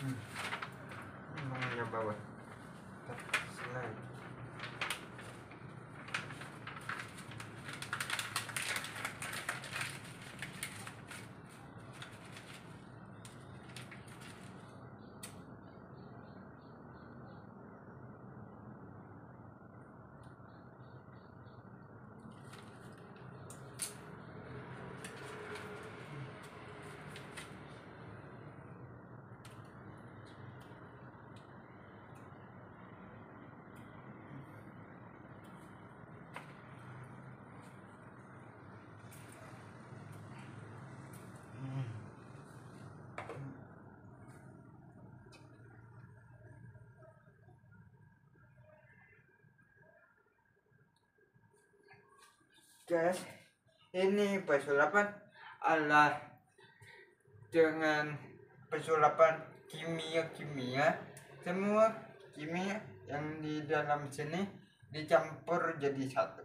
Ну, у меня было. Так, Guys, ini pesulapan ala dengan pesulapan kimia-kimia semua kimia yang di dalam sini dicampur jadi satu